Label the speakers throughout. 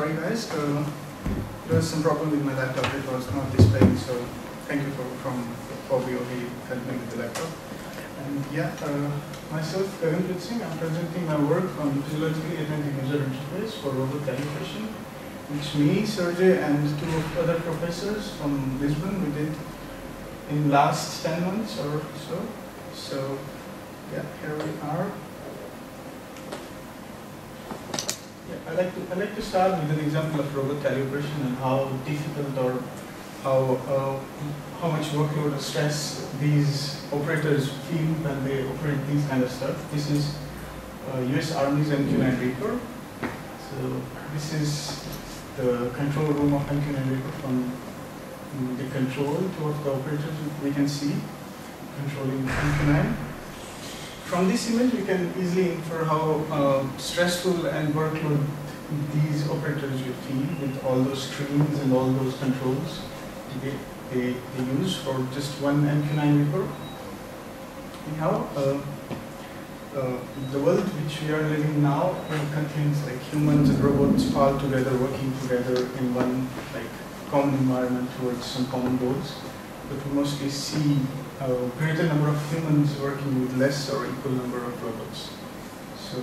Speaker 1: sorry guys, uh, there was some problem with my laptop, it was not displaying, so thank you for, from, for BOV helping with the laptop. And yeah, uh, myself, Kevin Singh, I'm presenting my work on physiologically attentive user interface for robot teleoperation, which me, Sergey, and two other professors from Lisbon, we did in last 10 months or so. So yeah, here we are. I like to I like to start with an example of robot teleoperation and how difficult or how uh, how much workload or stress these operators feel when they operate these kind of stuff. This is uh, U.S. Army's MQ-9 Reaper. So this is the control room of MQ-9 Reaper from the control of the operators we can see controlling MQ-9 from this image, we can easily infer how uh, stressful and workload these operators will feel with all those screens and all those controls they, they, they use for just one MQ-9 Reaper. Anyhow, uh, uh, the world which we are living now contains like humans and robots all together working together in one like common environment towards some common goals. But we mostly see a greater number of humans working with less or equal number of robots. So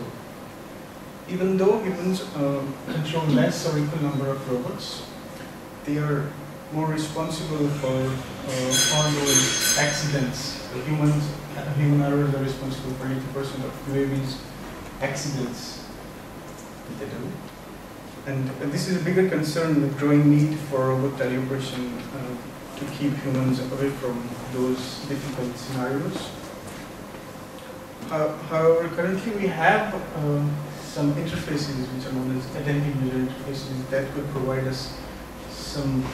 Speaker 1: even though humans uh, control less or equal number of robots, they are more responsible for uh, all those accidents. So humans, uh, human errors are responsible for 80% of UAV's accidents that they do. And this is a bigger concern with growing need for robot teleoperation uh, to keep humans away from those difficult scenarios. However, currently we have uh, some interfaces which are known as attentive user interfaces that could provide us some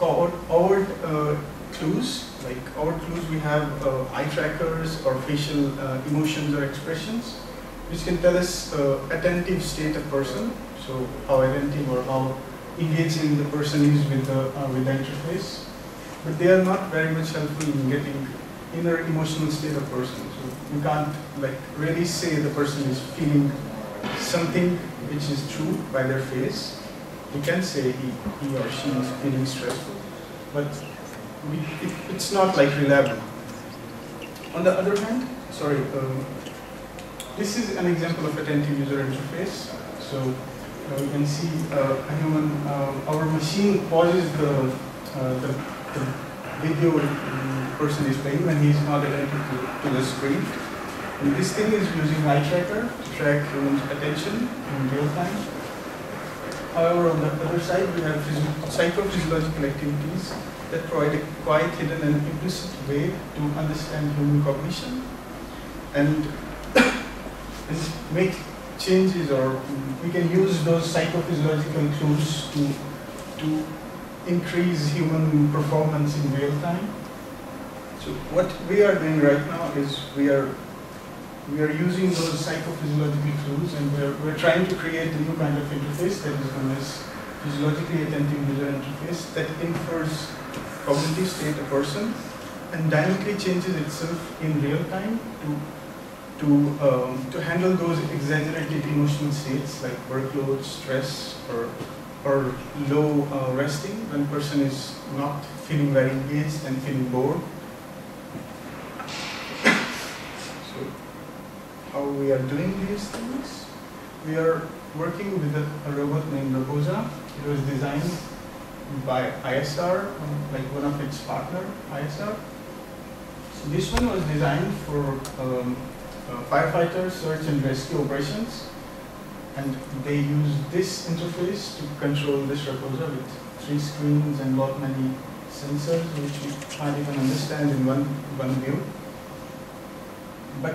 Speaker 1: overt uh, clues. Like overt clues, we have uh, eye trackers or facial uh, emotions or expressions, which can tell us uh, attentive state of person. So how attentive or how engaging the person is with the, uh, with the interface. But they are not very much helpful in getting inner emotional state of person. So you can't like really say the person is feeling something which is true by their face. You can say he, he or she is feeling stressful, but we, it, it's not like reliable. On the other hand, sorry, um, this is an example of attentive user interface. So you can see uh, a human, uh, our machine pauses the, the, the, video the person is playing when he's not attentive to, to the screen. And this thing is using eye tracker to track human attention in real time. However, on the other side, we have psychophysiological activities that provide a quite hidden and implicit way to understand human cognition and, and make changes or we can use those psychophysiological clues to, to increase human performance in real time. So what we are doing right now is we are we are using those psychophysiological clues and we're, we're trying to create a new kind of interface that is known as physiologically attentive user interface that infers cognitive state of person and dynamically changes itself in real time to to, um, to handle those exaggerated emotional states like workload, stress, or, or low uh, resting when person is not feeling very engaged and feeling bored. so how we are doing these things? We are working with a, a robot named Raposa. It was designed by ISR, like one of its partner, ISR. So this one was designed for um, Uh, firefighters, search and rescue operations. And they use this interface to control this Raposa with three screens and lot many sensors which we can't even understand in one, one view. But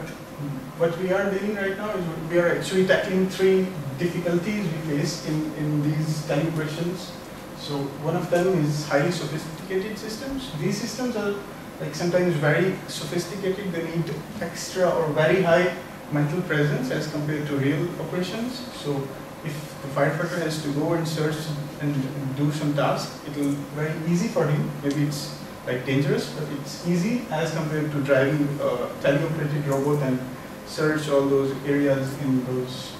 Speaker 1: what we are doing right now is we are actually tackling three difficulties we face in, in these teleoperations. So one of them is highly sophisticated systems. These systems are like sometimes very sophisticated, they need extra or very high mental presence as compared to real operations. So if the firefighter has to go and search and do some task, it will very easy for him. Maybe it's like dangerous, but it's easy as compared to driving a teleoperated robot and search all those areas in those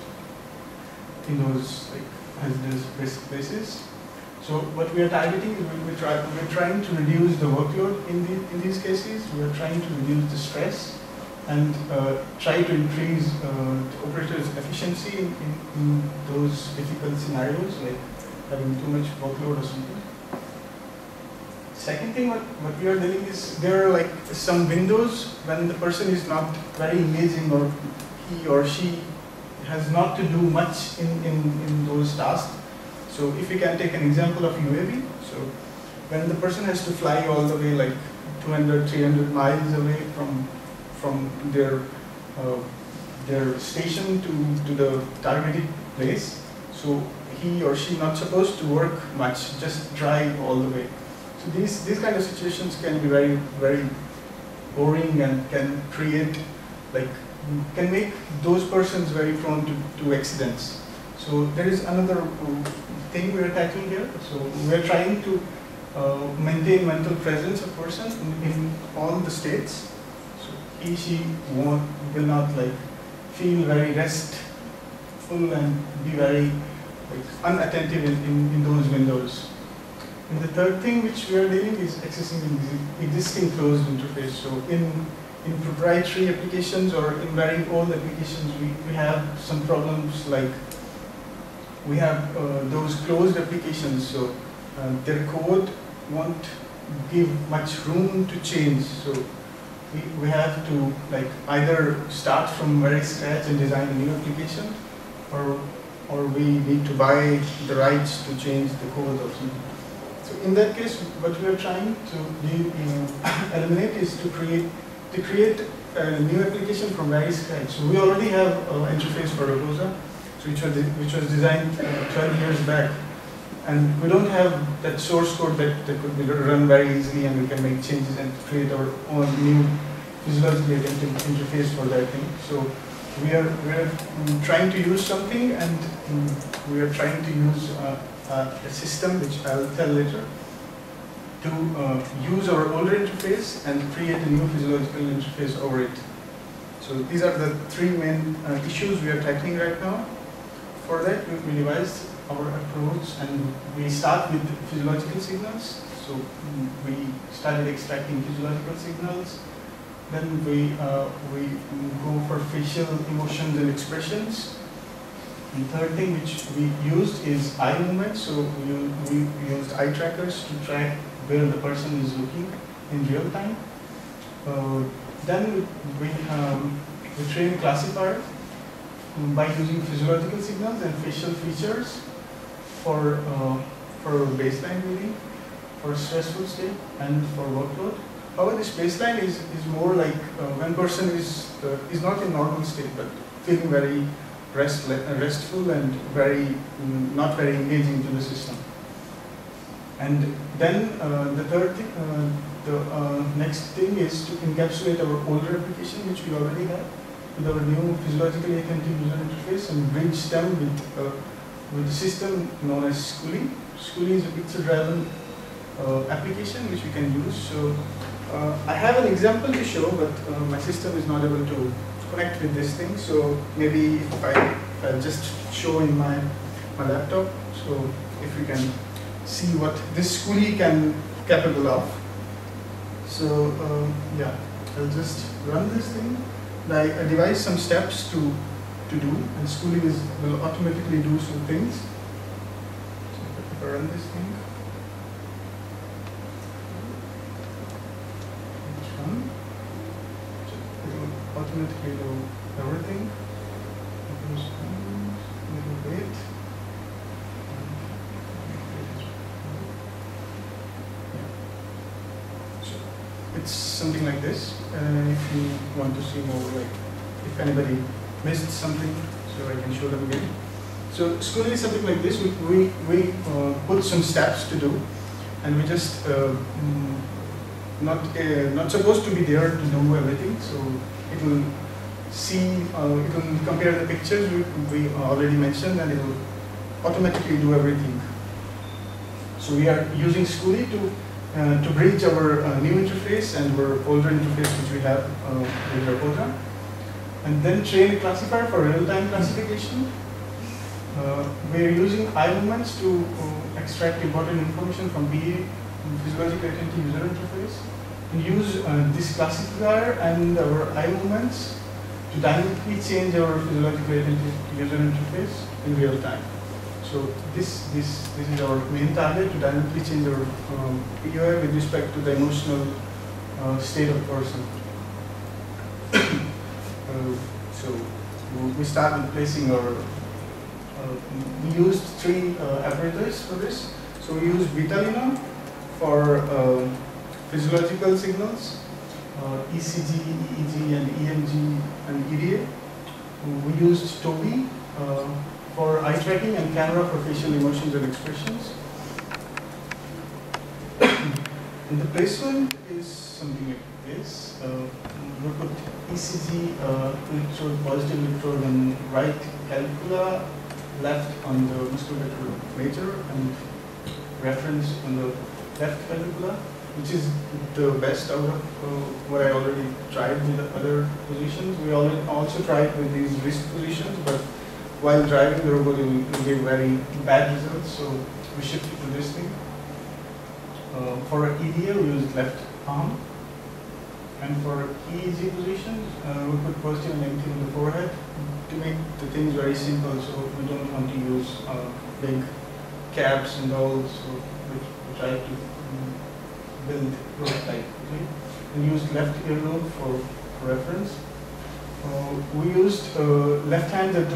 Speaker 1: in those like hazardous places. So what we are targeting is we, we try, trying to reduce the workload in, the, in these cases. We're trying to reduce the stress and uh, try to increase uh, the operator's efficiency in, in, in, those difficult scenarios like having too much workload or something. Second thing what, what we are doing is there are like some windows when the person is not very engaging or he or she has not to do much in, in, in those tasks so if we can take an example of UAV, so when the person has to fly all the way like 200, 300 miles away from from their uh, their station to, to the targeted place, so he or she not supposed to work much, just drive all the way. So these these kind of situations can be very very boring and can create like can make those persons very prone to, to accidents. So there is another thing we are tackling here. So we are trying to uh, maintain mental presence of person in, in, all the states. So he, she won't, will not like feel very restful and be very like, unattentive in, in, in those windows. And the third thing which we are doing is accessing existing closed interface. So in in proprietary applications or in very old applications, we, we have some problems like we have uh, those closed applications, so uh, their code won't give much room to change. So we, we have to like either start from very scratch and design a new application, or or we need to buy the rights to change the code or something. So in that case, what we are trying to do, eliminate is to create to create a new application from very scratch. So we already have an interface for Raposa which was, which was designed uh, 12 years back. And we don't have that source code that, that could be run very easily and we can make changes and create our own new physiological interface for that thing. So we are, we are trying to use something and um, we are trying to use uh, uh, a system, which I'll tell later, to uh, use our older interface and create a new physiological interface over it. So these are the three main uh, issues we are tackling right now for that, we, we revised our approach and we start with physiological signals. So mm, we started extracting physiological signals. Then we, uh, we go for facial emotions and expressions. And third thing which we used is eye movement. So we, we used eye trackers to track where the person is looking in real time. Uh, then we, um, we train classifier by using physiological signals and facial features for, uh, for baseline reading, for stressful state, and for workload. However, this baseline is, is more like uh, when person is, uh, is not in normal state, but feeling very rest, restful and very mm, not very engaging to the system. And then uh, the third thing, uh, the uh, next thing is to encapsulate our older application, which we already have with our new physiologically attentive user interface and bridge them with, uh, with the system known as Sikuli. Sikuli is a picture-driven uh, application which we can use. So uh, I have an example to show, but uh, my system is not able to connect with this thing. So maybe if I if I just show in my my laptop, so if we can see what this Sikuli can capable of. So um, yeah, I'll just run this thing. I, I devise some steps to, to do, and Sikuli is, will automatically do some things. So run this thing? So it will automatically do everything. It's something like this uh, if you want to see more, like if anybody missed something, so I can show them again. So Sikuli is something like this. We, we, we uh, put some steps to do, and we just uh, mm, not uh, not supposed to be there to know everything. So it will see, uh, it will compare the pictures we, we already mentioned, and it will automatically do everything. So we are using Sikuli to to bridge our uh, new interface and our older interface which we have uh, with our program. And then train a classifier for real-time classification. Uh, we're using eye movements to uh, extract important information from PA, physiological attentive user interface, and use uh, this classifier and our eye movements to dynamically change our physiological attentive user interface in real time. So this this this is our main target to dynamically change our um, with respect to the emotional uh, state of person. uh, so we start with placing our. Uh, we used three uh, apparatus for this. So we used BITalino for uh, physiological signals, uh, ECG, EEG, and EMG and EDA. We used Tobii for eye tracking and camera for facial emotions and expressions. and the placement is something like this. Uh, we put ECG uh, electrode, positive electrode on right calcula, left on the musculature major, and reference on the left calcula, which is the best out of uh, what I already tried with the other positions. We already also tried with these wrist positions, but while driving the robot, will give very bad results, so we shifted to this thing. Uh, for EDA, we use left arm. And for EEG positions, uh, we put positive and negative on the forehead to make the things very simple, so we don't want to use uh, big caps and all, so we, we try to um, build prototype. Okay? We used left earlobe for, reference. Uh, we used uh, left-handed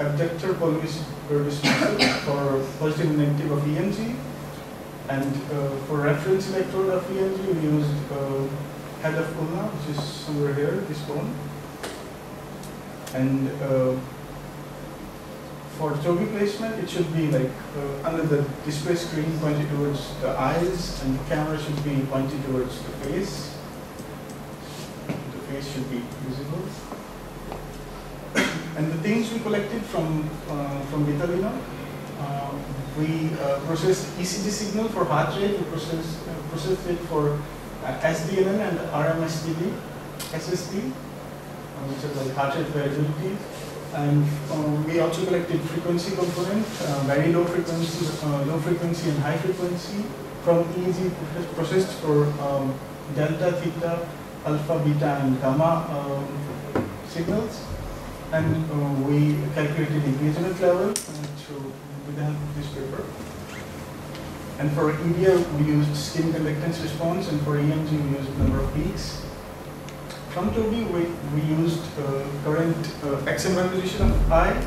Speaker 1: abductor muscle for positive and negative of EMG. And uh, for reference electrode of EMG, we used uh, head of ulna, which is somewhere here, this bone. And uh, for Tobii placement, it should be like uh, under the display screen pointed towards the eyes, and the camera should be pointed towards the face. The face should be visible. And the things we collected from uh, from BITalino, uh, we uh, processed ECG signal for heart rate, we processed, uh, processed it for uh, SDNN and RMSDB, SSD, uh, which is like heart rate variability. And um, we also collected frequency component, very low frequency, low frequency and high frequency from EEG processed for um, delta, theta, alpha, beta, and gamma um, signals and uh, we calculated engagement level through with the help of this paper. And for EDA, we used skin conductance response, and for EMG, we used number of peaks. From Tobii, we, we used uh, current uh, position of eye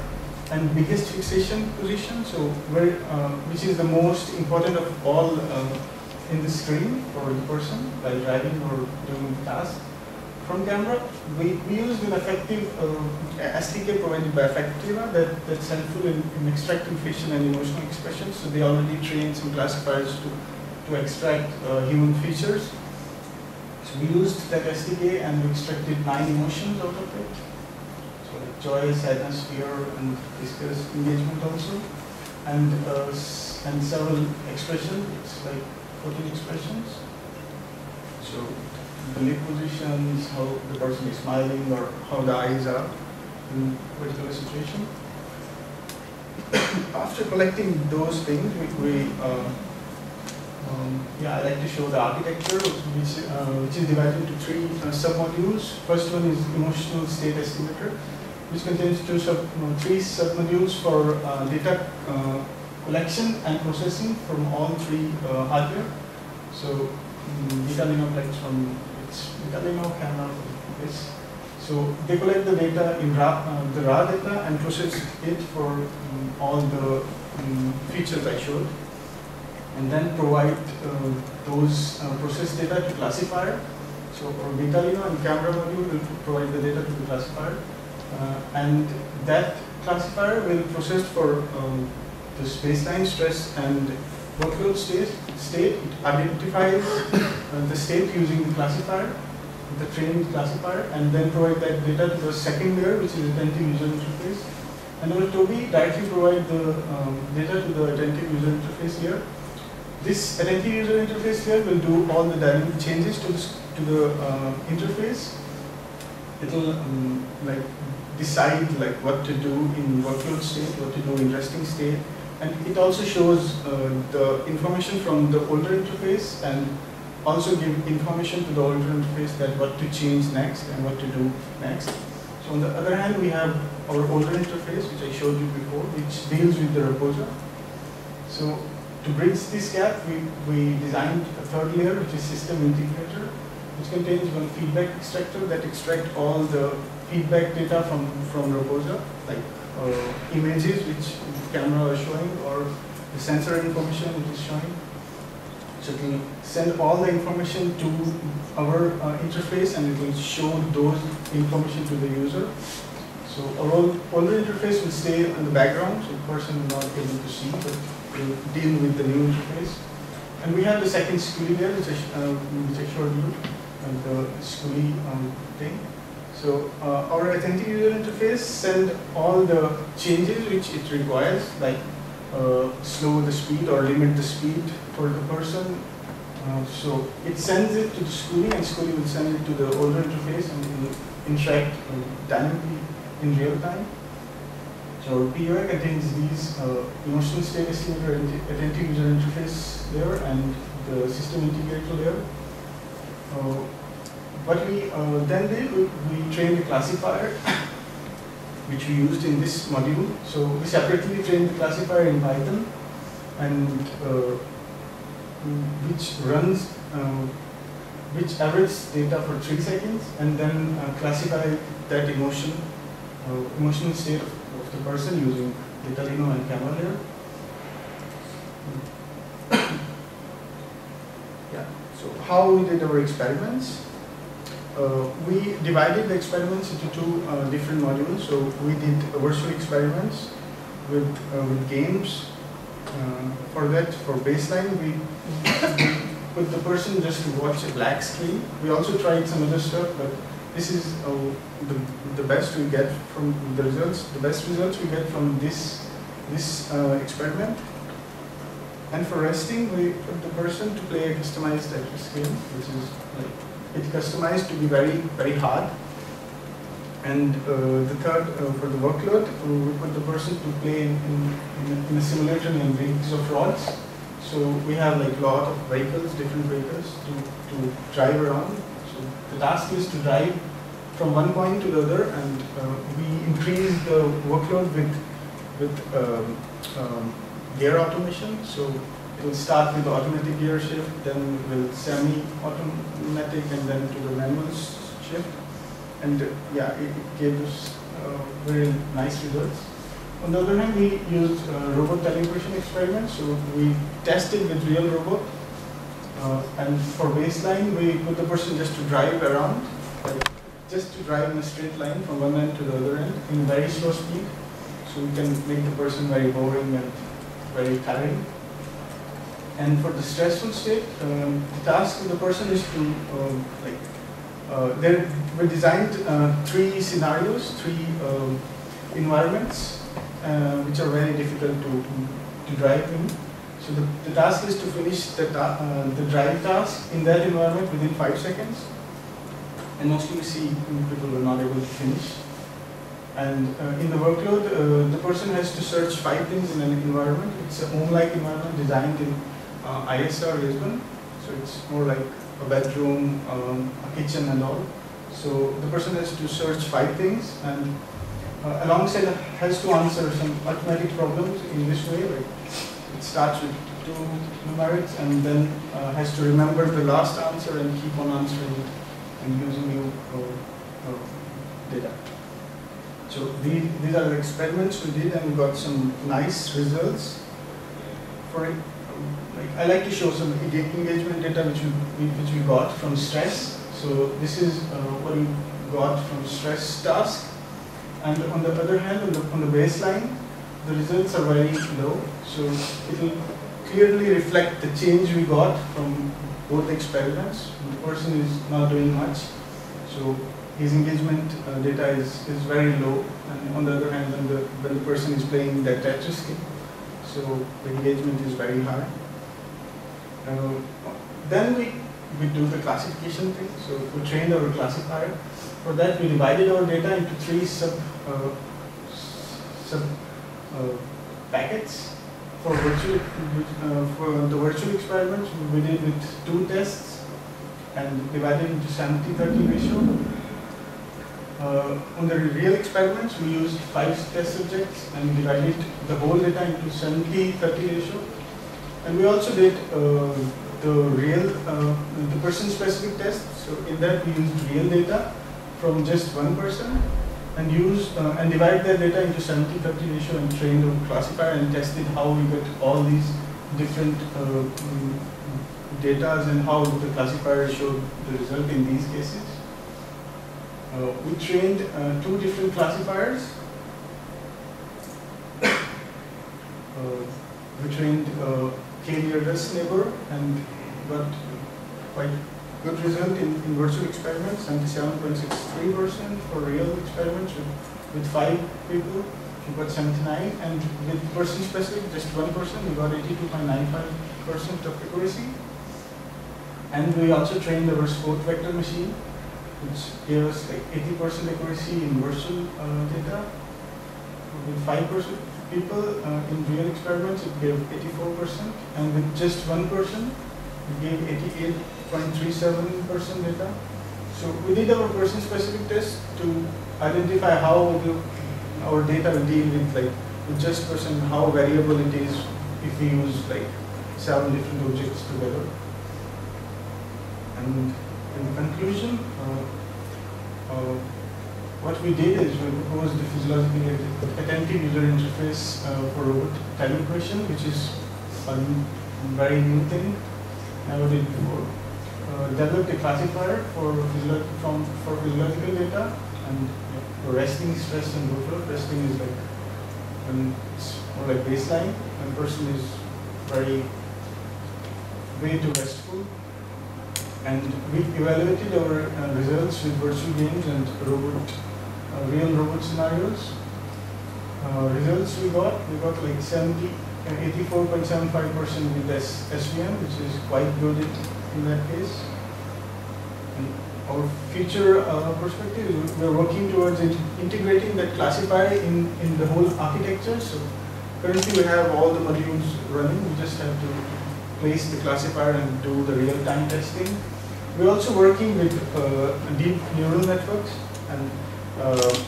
Speaker 1: and biggest fixation position, so where, uh, which is the most important of all uh, in the screen for the person while driving or doing the task from camera, we, we used an effective uh, SDK provided by Affectiva that, that's helpful in, in, extracting facial and emotional expressions. So they already trained some classifiers to, to extract uh, human features. So we used that SDK and we extracted nine emotions out of it. So like joy, sadness, fear, and disgust engagement also. And, uh, and several expressions, it's like 14 expressions. So the lip positions, how the person is smiling, or how the eyes are in particular situation. After collecting those things, we, we uh, um, yeah, I like to show the architecture, which, uh, which is divided into three uh, sub-modules. First one is emotional state estimator, which contains two sub, uh, three sub-modules for uh, data uh, collection and processing from all three hardware. So, um, data collects from Galileo camera this. So they collect the data in raw, uh, the raw data and process it for um, all the um, features I showed, and then provide uh, those uh, processed data to classifier. So BITalino and camera module will provide the data to the classifier, uh, and that classifier will process for um, the baseline stress and workload state. State identifies uh, the state using the classifier the training classifier and then provide that data to the second layer, which is the attentive user interface. And over Tobii directly provide the um, data to the attentive user interface here. This attentive user interface here will do all the dynamic changes to, this, to the uh, interface. It will um, like decide like what to do in workload state, what to do in resting state, and it also shows uh, the information from the older interface and also give information to the older interface that what to change next and what to do next. So on the other hand, we have our older interface, which I showed you before, which deals with the Raposa. So to bridge this gap, we, we designed a third layer, which is system integrator, which contains one feedback extractor that extract all the feedback data from, from Raposa, like uh, images which camera is showing or the sensor information which is showing. So it will send all the information to our uh, interface and it will show those information to the user. So our older interface will stay in the background, so the person will not be able to see, but will deal with the new interface. And we have the second Sikuli there, which I, uh, which I showed you, and the Sikuli um, thing. So uh, our authentic user interface send all the changes which it requires, like uh, slow the speed or limit the speed for the person. Uh, so it sends it to the Sikuli and Sikuli will send it to the older interface and interact dynamically in real time. So PUI contains these uh, emotional status estimator attentive user interface layer and the system integrator layer. What we uh, then did, we, trained the classifier which we used in this module. So we separately trained the classifier in Python and uh, which runs, uh, which averages data for three seconds and then uh, classify that emotion, uh, emotional state of, of, the person using BITalino and Camel yeah, so how we did our experiments. Uh, we divided the experiments into two uh, different modules. So we did virtual experiments with, uh, with games. Uh, for that, for baseline, we, we put the person just to watch a black screen. We also tried some other stuff, but this is uh, the, the best we get from the results. The best results we get from this, this uh, experiment. And for resting, we put the person to play a customized Tetris game, which is like it's customized to be very, very hard. And uh, the third, uh, for the workload, uh, we put the person to play in, in, in a simulator named Rings of Rods. So we have like a lot of vehicles, different vehicles to, to drive around. So the task is to drive from one point to the other and uh, we increase the workload with, with um, um, gear automation. So we'll start with automatic gear shift, then we'll semi-automatic, and then to the manual shift. And uh, yeah, it, it, gave us uh, very nice results. On the other hand, we used uh, robot teleoperation experiments. So we tested with real robot. Uh, and for baseline, we put the person just to drive around, like just to drive in a straight line from one end to the other end in very slow speed. So we can make the person very boring and very tiring. And for the stressful state, um, the task of the person is to um, like uh, there we designed uh, three scenarios, three um, environments, uh, which are very difficult to, to drive in. So the, the task is to finish the, ta uh, the drive task in that environment within five seconds. And mostly we see people are not able to finish. And uh, in the workload, uh, the person has to search five things in an environment. It's a home-like environment designed in uh, ISR Lisbon. So it's more like a bedroom, um, a kitchen and all. So the person has to search five things and uh, alongside has to answer some arithmetic problems in this way. Like it starts with two numerics and then uh, has to remember the last answer and keep on answering and using new uh, uh, data. So these, these are the experiments we did and we got some nice results. For it, I like to show some engagement data which we, which we got from stress. So this is uh, what we got from stress task. And on the other hand, on the, on the baseline, the results are very low. So it will clearly reflect the change we got from both experiments. The person is not doing much. So his engagement uh, data is, is very low. And on the other hand, when the, when the person is playing that Tetris game, so the engagement is very high. Uh, then we we do the classification thing. So we trained our classifier. For that, we divided our data into three sub uh, sub uh, packets. For virtual uh, for the virtual experiments, we did with two tests and divided into 70-30 ratio. Uh, on the real experiments, we used five test subjects and divided the whole data into 70-30 ratio. And we also did uh, the real, uh, the person-specific test. So in that, we used real data from just one person and use uh, and divide that data into 70-30 ratio and trained the classifier and tested how we get all these different uh, data and how the classifier showed the result in these cases. Uh, we trained uh, two different classifiers. Uh, we trained uh, k-nearest neighbor and got quite good result in, in virtual experiments, 77.63% for real experiments with, with five people, we got 79, and with person specific, just one person, we got 82.95% of accuracy. And we also trained our support vector machine which gave us like 80% accuracy in virtual uh, data. With 5% people uh, in real experiments, it gave 84%, and with just one person, it gave 88.37% data. So we did our person-specific test to identify how the, our data will deal with like with just person, how variable it is if we use like seven different objects together. And in conclusion, uh, uh, what we did is we proposed the physiologically attentive user interface uh, for robot teleoperation, which is a very new thing, never did before. Uh, developed a classifier for from for physiological data and resting, stress, and workload. Resting is like when it's more like baseline, when person is very way too restful and we evaluated our uh, results with virtual games and robot, real robot scenarios. Uh, results we got, we got like 70, 84.75% uh, with S SVM, which is quite good in, in that case. And our future uh, perspective we're working towards integrating that classifier in, in the whole architecture. So currently we have all the modules running, we just have to place the classifier and do the real-time testing. We're also working with uh, deep neural networks and uh,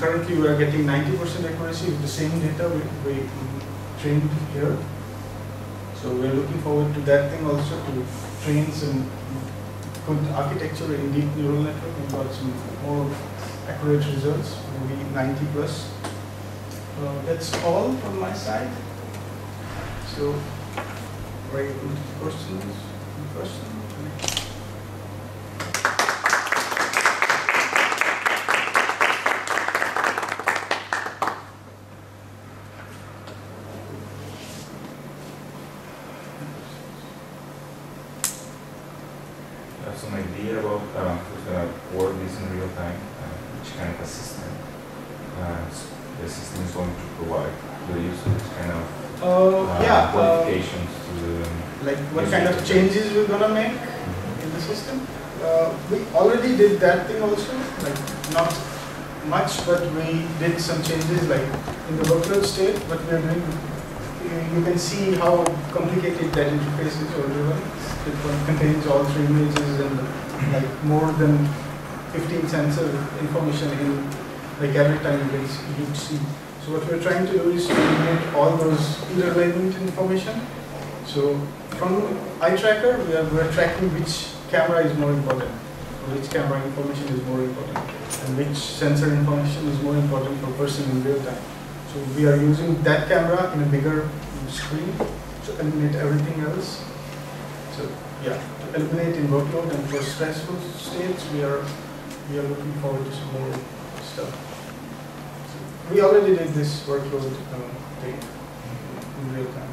Speaker 1: currently we are getting 90% accuracy with the same data we, we trained here. So we're looking forward to that thing also to train some good architecture in deep neural network and got some more accurate results, maybe 90 plus. Uh, that's all from my side. So, very good questions. Questions? Changes we're gonna make in the system. Uh, we already did that thing also, like not much, but we did some changes like in the workload state, what we're doing, you can see how complicated that interface is already. It contains all three images and like more than 15 sensor information in like every time you see. So what we're trying to do is to eliminate all those interlinked information. So from eye tracker, we are, we are tracking which camera is more important, which camera information is more important, and which sensor information is more important for person in real time. So we are using that camera in a bigger screen to eliminate everything else. So yeah, to eliminate in workload and for stressful states, we are we are looking forward to some more stuff. So we already did this workload uh, thing in real time.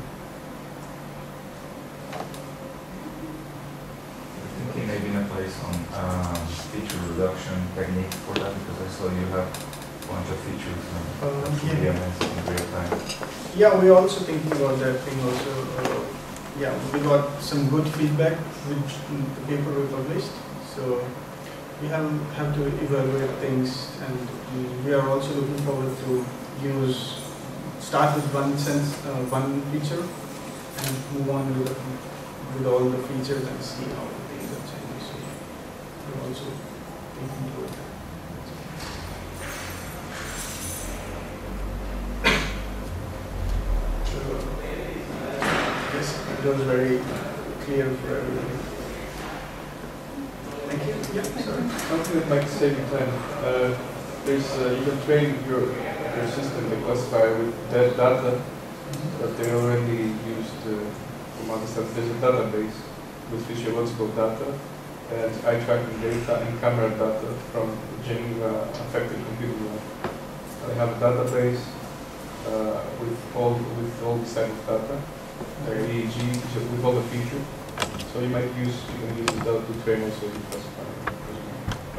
Speaker 2: place on um, feature reduction technique for that? Because I saw you have a bunch of features uh,
Speaker 1: um,
Speaker 2: yeah. in real time.
Speaker 1: Yeah, we're also thinking about that thing also. Uh, yeah, we got some good feedback with the paper we published. So we have, have to evaluate things and we are also looking forward to use, start with one sense, uh, one feature and move on with, the- with all the features and see how things are changing. So we're also that. So, Yes, it was very clear for everybody. Thank you. Yeah, sorry.
Speaker 3: Something that might save you time. Uh, there's, uh, you can train your, your system, the classifier, with that data that they already used uh, from other stuff. There's a database with physiological data and eye tracking data and camera data from Geneva Affective Computer Lab. They have a database uh, with all with all this type of data, EEG, with all the features. So you might use you can use the data to train also the classifier.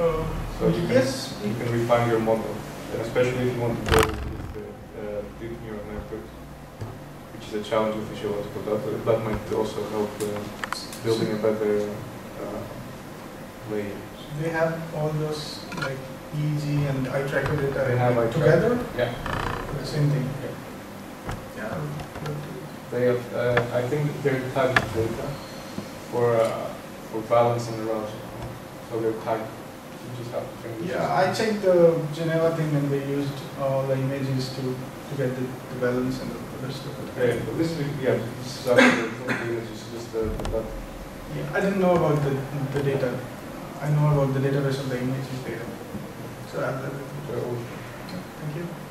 Speaker 1: Uh,
Speaker 3: So you can,
Speaker 1: yes,
Speaker 3: you can refine your model, and especially if you want to go with the uh, deep neural networks, which is a challenge with physiological data. That might also help uh, building a better uh, layer.
Speaker 1: they have all those like EEG and eye tracker data
Speaker 3: They have eye
Speaker 1: together.
Speaker 3: Yeah.
Speaker 1: The same thing.
Speaker 3: Yeah.
Speaker 1: Yeah.
Speaker 3: They have, uh, I think they're tagged data for uh, for valence and arousal. So they're tagged. You just have to the
Speaker 1: Yeah, I checked the Geneva thing and they used all the images to, to get the, the valence and the other stuff.
Speaker 3: Okay, but this is yeah, this is the just the.
Speaker 1: Yeah, I didn't know about the, the data. I know about the database of the images data. So I'll, I'll-
Speaker 3: They're all
Speaker 1: thank you.
Speaker 3: Thank you.
Speaker 1: Thank you.